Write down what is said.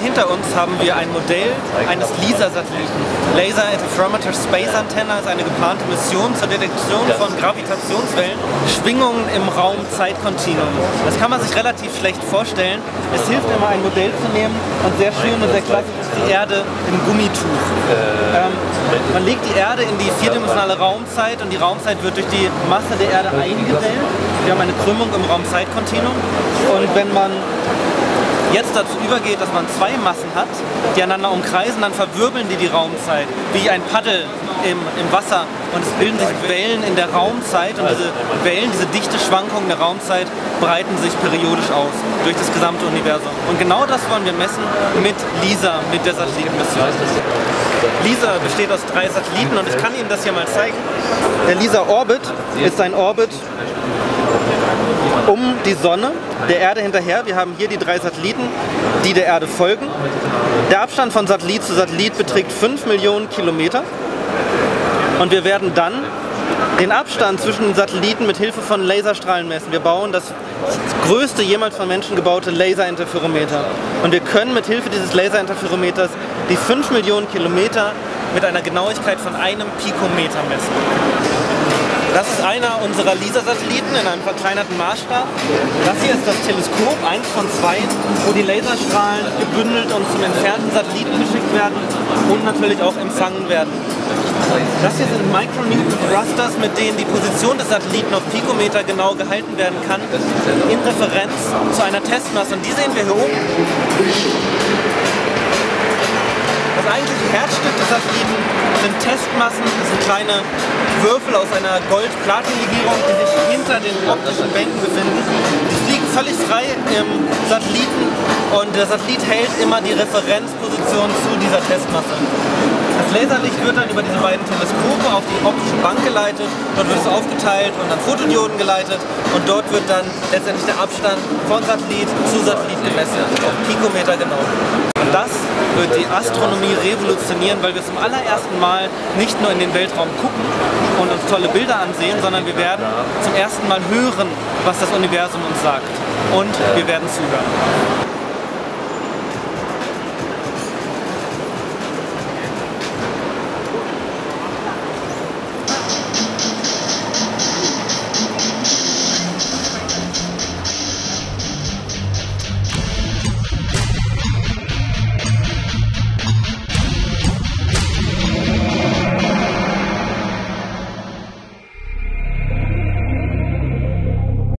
hinter uns haben wir ein Modell eines LISA-Satelliten. Laser Interferometer Space Antenna ist eine geplante Mission zur Detektion von Gravitationswellen, Schwingungen im Raum-Zeit-Kontinuum. Das kann man sich relativ schlecht vorstellen. Es hilft immer ein Modell zu nehmen und sehr schön und sehr klassisch ist die Erde im Gummituch. Ähm, man legt die Erde in die vierdimensionale Raumzeit und die Raumzeit wird durch die Masse der Erde eingedellt. Wir haben eine Krümmung im Raum-Zeit-Kontinuum und wenn man jetzt dazu übergeht, dass man zwei Massen hat, die einander umkreisen, dann verwirbeln die die Raumzeit, wie ein Paddel im, im Wasser. Und es bilden sich Wellen in der Raumzeit und diese Wellen, diese dichte Schwankungen der Raumzeit breiten sich periodisch aus durch das gesamte Universum. Und genau das wollen wir messen mit LISA, mit der Satellitenmission. LISA besteht aus drei Satelliten und ich kann Ihnen das hier mal zeigen. Der LISA Orbit ist ein Orbit um die Sonne, der Erde hinterher. Wir haben hier die drei Satelliten, die der Erde folgen. Der Abstand von Satellit zu Satellit beträgt 5 Millionen Kilometer. Und wir werden dann den Abstand zwischen den Satelliten mit Hilfe von Laserstrahlen messen. Wir bauen das größte jemals von Menschen gebaute Laserinterferometer. Und wir können mit Hilfe dieses Laserinterferometers die 5 Millionen Kilometer mit einer Genauigkeit von einem Pikometer messen. Das ist einer unserer LISA-Satelliten in einem verkleinerten Maßstab. Das hier ist das Teleskop, eins von zwei, wo die Laserstrahlen gebündelt und zum entfernten Satelliten geschickt werden und natürlich auch empfangen werden. Das hier sind Micronewton Thrusters, mit denen die Position des Satelliten auf Pikometer genau gehalten werden kann, in Referenz zu einer Testmasse. Und die sehen wir hier oben. Das eigentliche Herzstück des Satelliten sind Testmassen, das sind kleine Würfel aus einer Gold-Platin-Legierung, die sich hinter den optischen Bänken befinden. Die fliegen völlig frei im Satelliten und der Satellit hält immer die Referenzposition zu dieser Testmasse. Das Laserlicht wird dann über diese beiden Teleskope auf die optische Bank geleitet, dort wird es aufgeteilt und an Fotodioden geleitet und dort wird dann letztendlich der Abstand von Satellit zu Satellit gemessen, auf Pikometer genau. Und das wird die Astronomie revolutionieren, weil wir zum allerersten Mal nicht nur in den Weltraum gucken und uns tolle Bilder ansehen, sondern wir werden zum ersten Mal hören, was das Universum uns sagt. Und wir werden zuhören.